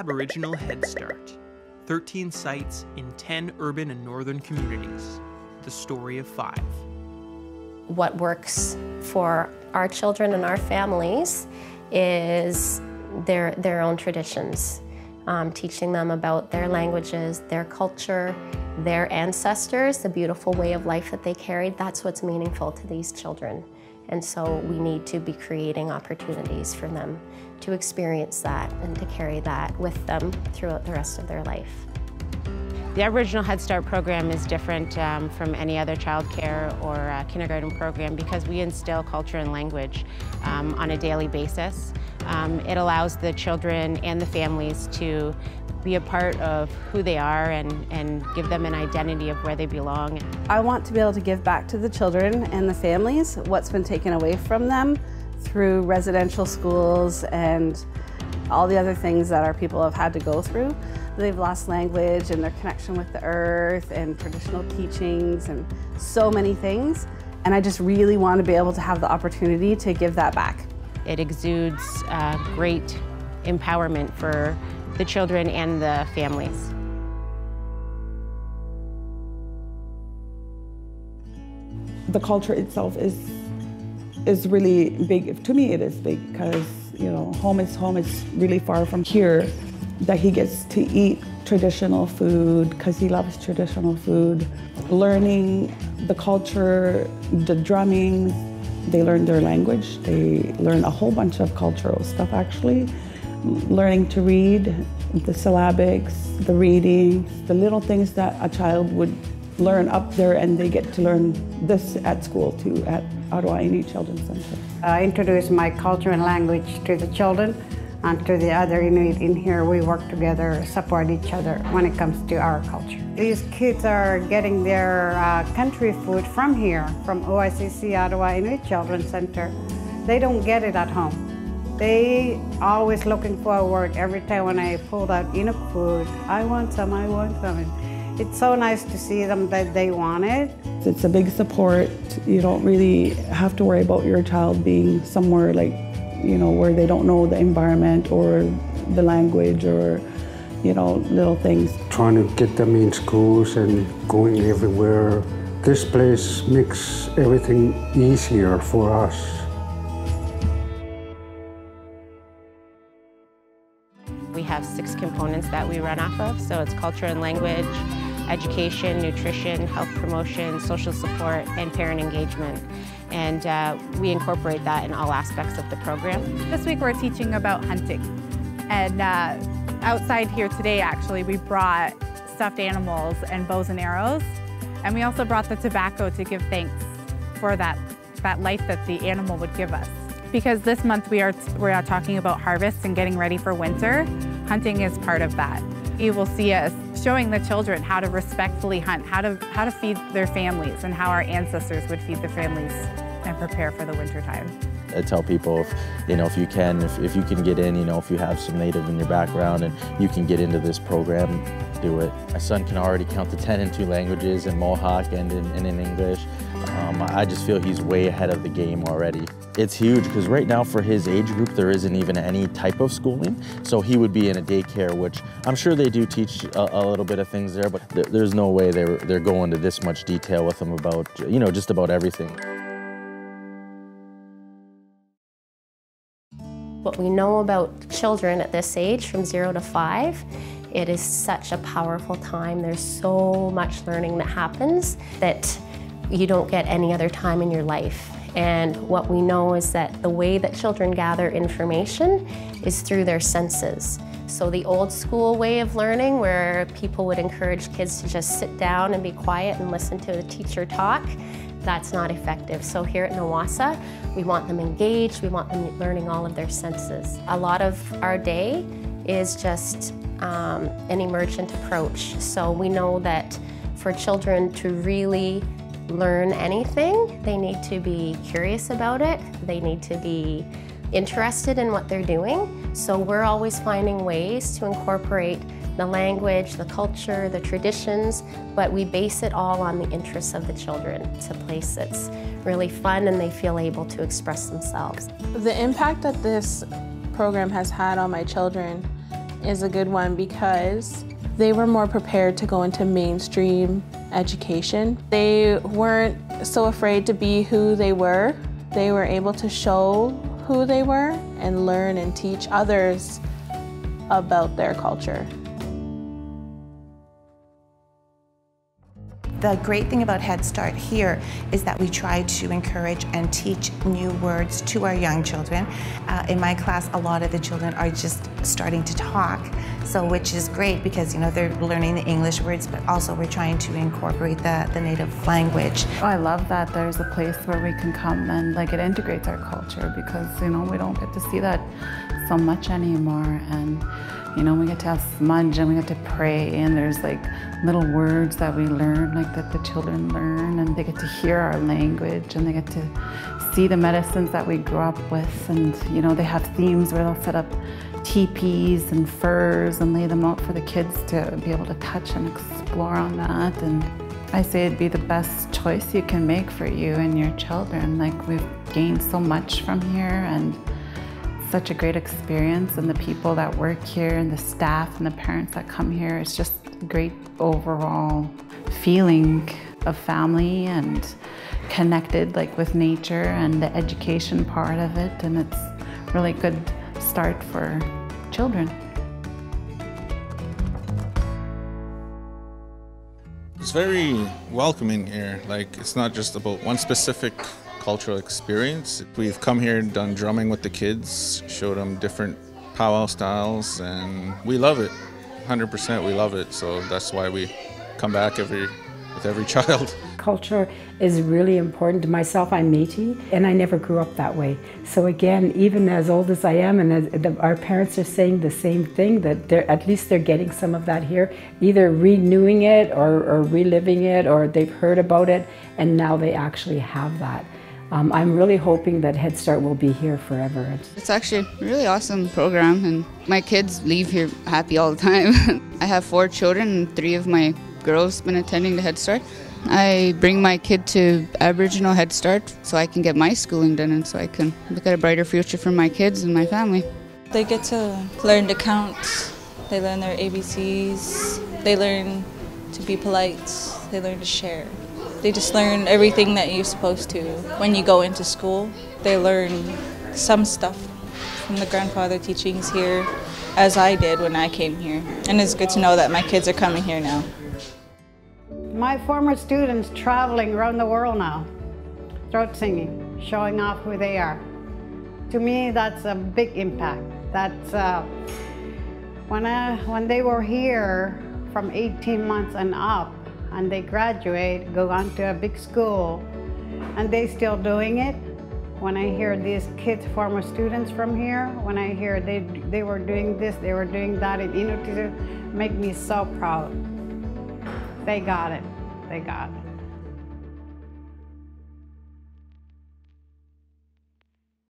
Aboriginal Head Start 13 sites in 10 urban and northern communities. The story of five. What works for our children and our families is their, their own traditions, um, teaching them about their languages, their culture, their ancestors, the beautiful way of life that they carried. That's what's meaningful to these children. And so we need to be creating opportunities for them to experience that and to carry that with them throughout the rest of their life. The Aboriginal Head Start program is different um, from any other childcare or uh, kindergarten program because we instill culture and language um, on a daily basis. Um, it allows the children and the families to be a part of who they are and, and give them an identity of where they belong. I want to be able to give back to the children and the families what's been taken away from them through residential schools and all the other things that our people have had to go through. They've lost language and their connection with the earth and traditional teachings and so many things. And I just really want to be able to have the opportunity to give that back. It exudes uh, great empowerment for the children and the families. The culture itself is is really big. To me, it is big because you know, home is home. It's really far from here. That he gets to eat traditional food because he loves traditional food. Learning the culture, the drumming. They learn their language. They learn a whole bunch of cultural stuff actually. Learning to read, the syllabics, the reading, the little things that a child would learn up there and they get to learn this at school too, at Ottawa Inuit Children's Centre. I introduce my culture and language to the children and to the other Inuit in here. We work together, support each other when it comes to our culture. These kids are getting their uh, country food from here, from OICC Ottawa Inuit Children's Center. They don't get it at home. They always looking forward every time when I pull out Inuk food. I want some, I want some. It's so nice to see them that they want it. It's a big support. You don't really have to worry about your child being somewhere like, you know, where they don't know the environment or the language or, you know, little things. Trying to get them in schools and going everywhere. This place makes everything easier for us. Components that we run off of, so it's culture and language, education, nutrition, health promotion, social support, and parent engagement. And uh, we incorporate that in all aspects of the program. This week we're teaching about hunting. And uh, outside here today, actually, we brought stuffed animals and bows and arrows. And we also brought the tobacco to give thanks for that, that life that the animal would give us. Because this month we are, we are talking about harvest and getting ready for winter, hunting is part of that. You will see us showing the children how to respectfully hunt, how to, how to feed their families, and how our ancestors would feed their families and prepare for the winter time. I tell people, if, you know, if you can, if, if you can get in, you know, if you have some native in your background and you can get into this program, do it. My son can already count to 10 in two languages, in Mohawk and in, and in English. Um, I just feel he's way ahead of the game already. It's huge because right now for his age group, there isn't even any type of schooling. So he would be in a daycare, which I'm sure they do teach a, a little bit of things there, but th there's no way they're, they're going to this much detail with him about, you know, just about everything. What we know about children at this age, from zero to five, it is such a powerful time. There's so much learning that happens that you don't get any other time in your life. And what we know is that the way that children gather information is through their senses. So the old school way of learning where people would encourage kids to just sit down and be quiet and listen to the teacher talk, that's not effective. So here at Niwasa, we want them engaged, we want them learning all of their senses. A lot of our day is just um, an emergent approach. So we know that for children to really learn anything, they need to be curious about it, they need to be interested in what they're doing. So we're always finding ways to incorporate the language, the culture, the traditions, but we base it all on the interests of the children. It's a place that's really fun and they feel able to express themselves. The impact that this program has had on my children is a good one because they were more prepared to go into mainstream education. They weren't so afraid to be who they were. They were able to show who they were and learn and teach others about their culture. The great thing about Head Start here is that we try to encourage and teach new words to our young children. Uh, in my class, a lot of the children are just starting to talk, so which is great because you know they're learning the English words, but also we're trying to incorporate the, the native language. Oh, I love that there's a place where we can come and like it integrates our culture because you know we don't get to see that so much anymore. And you know, we get to have smudge and we get to pray. And there's like little words that we learn, like that the children learn. And they get to hear our language. And they get to see the medicines that we grew up with. And, you know, they have themes where they'll set up teepees and furs and lay them out for the kids to be able to touch and explore on that. And I say it'd be the best choice you can make for you and your children. Like we've gained so much from here. And such a great experience and the people that work here and the staff and the parents that come here. It's just a great overall feeling of family and connected like with nature and the education part of it and it's really good start for children. It's very welcoming here. Like it's not just about one specific cultural experience. We've come here and done drumming with the kids, showed them different powwow styles, and we love it. 100% we love it, so that's why we come back every with every child. Culture is really important. To myself, I'm Métis, and I never grew up that way. So again, even as old as I am, and as the, our parents are saying the same thing, that they're at least they're getting some of that here, either renewing it or, or reliving it, or they've heard about it, and now they actually have that. Um, I'm really hoping that Head Start will be here forever. It's actually a really awesome program, and my kids leave here happy all the time. I have four children, and three of my girls been attending the Head Start. I bring my kid to Aboriginal Head Start so I can get my schooling done and so I can look at a brighter future for my kids and my family. They get to learn to count, they learn their ABCs, they learn to be polite, they learn to share. They just learn everything that you're supposed to. When you go into school, they learn some stuff from the grandfather teachings here, as I did when I came here. And it's good to know that my kids are coming here now. My former students traveling around the world now, throat singing, showing off who they are. To me, that's a big impact. That's uh, when, I, when they were here from 18 months and up, and they graduate, go on to a big school, and they still doing it. When I hear these kids, former students from here, when I hear they, they were doing this, they were doing that in Inuktitut, make me so proud. They got it. They got it.